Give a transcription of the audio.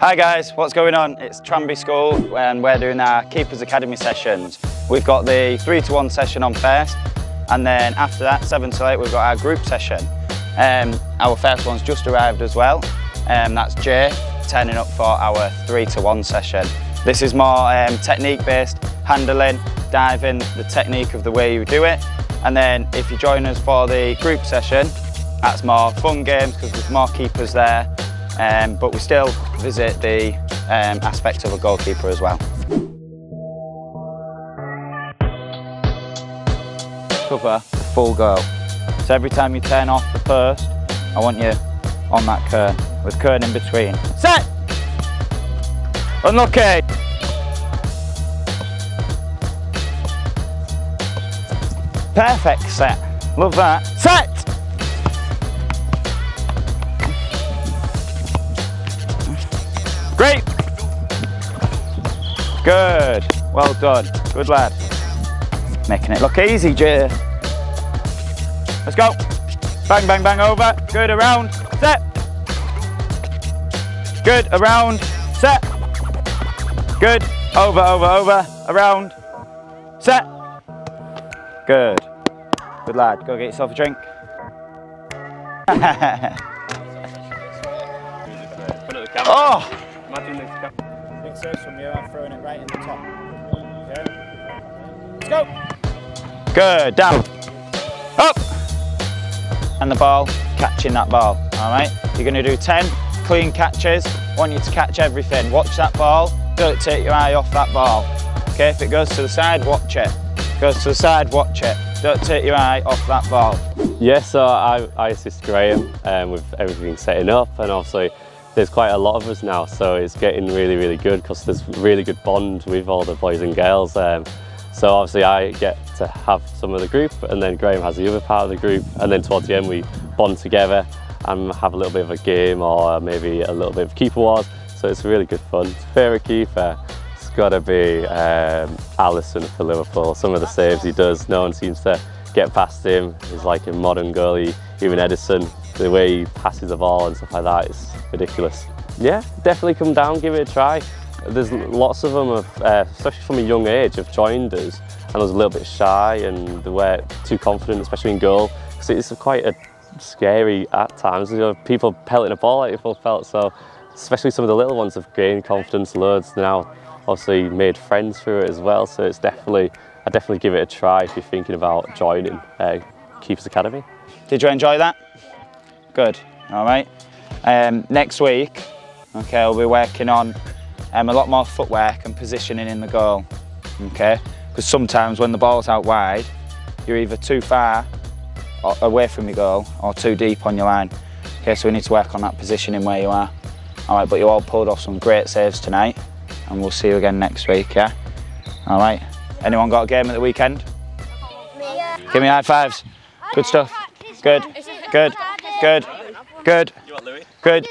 Hi guys, what's going on? It's Tranby School and we're doing our Keepers Academy sessions. We've got the 3 to 1 session on first and then after that, 7 to 8, we've got our group session. Um, our first one's just arrived as well. Um, that's Jay turning up for our 3 to 1 session. This is more um, technique based, handling, diving, the technique of the way you do it. And then if you join us for the group session, that's more fun games because there's more keepers there, um, but we still visit the um, aspect of a goalkeeper as well. Cover the full goal. So every time you turn off the first, I want you on that kern, with kern in between. Set! Unlucky! Perfect set. Love that. Set! Great. Good. Well done. Good lad. Making it look easy, Jay. Let's go. Bang, bang, bang over. Good, around. Set. Good, around. Set. Good. Over, over, over. Around. Set. Good. Good lad. Go get yourself a drink. oh! Big serves from you, I'm throwing it right in the top. Okay. Let's go. Good, down. Up. And the ball, catching that ball, all right? You're gonna do 10 clean catches. I want you to catch everything. Watch that ball, don't take your eye off that ball. Okay, if it goes to the side, watch it. Goes to the side, watch it. Don't take your eye off that ball. Yeah, so I, I assist Graham um, with everything setting up and obviously there's quite a lot of us now so it's getting really really good because there's really good bond with all the boys and girls um, so obviously I get to have some of the group and then Graham has the other part of the group and then towards the end we bond together and have a little bit of a game or maybe a little bit of keeper wars so it's really good fun. Favourite keeper it's got to be um, Alisson for Liverpool. Some of the saves he does no one seems to get past him. He's like a modern goalie, even Ederson the way he passes the ball and stuff like that is ridiculous. Yeah, definitely come down, give it a try. There's lots of them, have, uh, especially from a young age, have joined us and I was a little bit shy and they were too confident, especially in goal, because it's quite a scary at times. You know, people pelting a ball at you full felt, so especially some of the little ones have gained confidence loads now. Obviously made friends through it as well, so it's definitely, I definitely give it a try if you're thinking about joining uh, Keepers Academy. Did you enjoy that? Good, all right. Um, next week, okay, I'll be working on um, a lot more footwork and positioning in the goal, okay? Because sometimes when the ball's out wide, you're either too far away from your goal or too deep on your line. Okay, so we need to work on that positioning where you are. All right, but you all pulled off some great saves tonight and we'll see you again next week, yeah? All right. Anyone got a game at the weekend? Give me high fives. Good stuff. Good. Good. Good. Good. Good.